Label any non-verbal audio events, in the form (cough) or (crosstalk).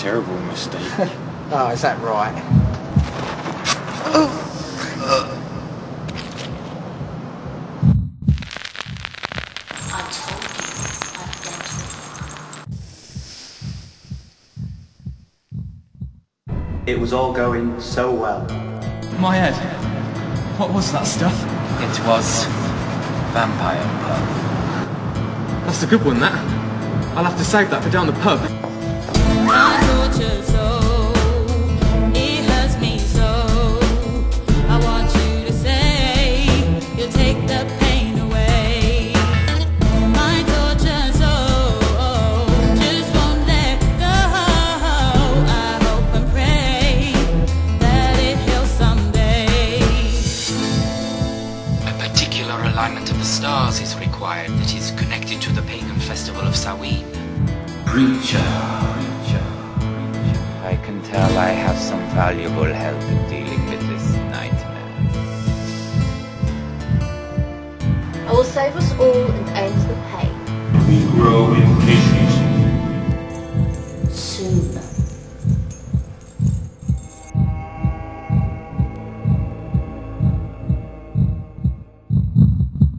terrible mistake. (laughs) Oh, is that right? I told you I've dealt with It was all going so well. My head. What was that stuff? It was vampire blood. That's a good one, that. I'll have to save that for down the pub. My tortured soul, it hurts me so. I want you to say you'll take the pain away. My tortured soul just won't let go. I hope and pray that it heals someday. A particular alignment of the stars is required that is connected to the pagan festival of Samhain. Preacher. I can tell I have some valuable help in dealing with this nightmare. I will save us all and end the pain. We grow impatient. Soon.